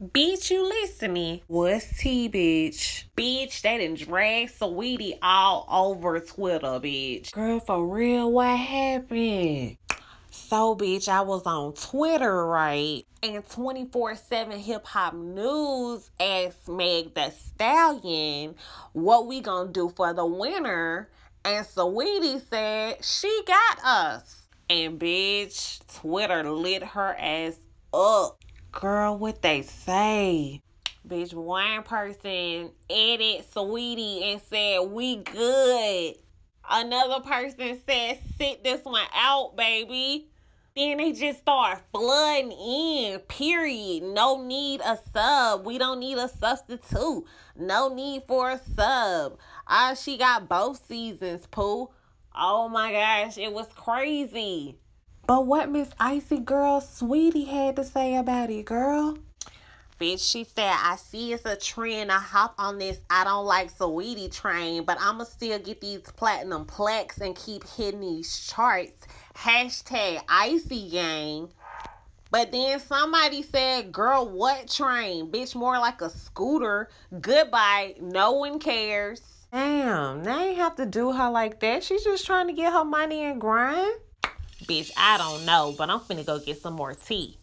Bitch, you listening? What's T, bitch? Bitch, they done drag Saweetie all over Twitter, bitch. Girl, for real, what happened? So, bitch, I was on Twitter, right? And 24 7 Hip Hop News asked Meg the Stallion what we gonna do for the winter. And Sweetie said she got us. And bitch, Twitter lit her ass up. Girl, what they say? Bitch, one person edited Saweetie and said, We good. Another person said, Sit this one out, baby. Then they just start flooding in, period. No need a sub. We don't need a substitute. No need for a sub. Ah, she got both seasons, Pooh. Oh my gosh, it was crazy. But what Miss Icy Girl Saweetie had to say about it, girl? Bitch, she said, I see it's a trend. I hop on this I don't like Saweetie train, but I'ma still get these platinum plaques and keep hitting these charts. Hashtag Icy Gang. But then somebody said, girl, what train? Bitch, more like a scooter. Goodbye. No one cares. Damn, they ain't have to do her like that. She's just trying to get her money and grind. Bitch, I don't know, but I'm finna go get some more tea.